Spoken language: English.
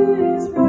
Please.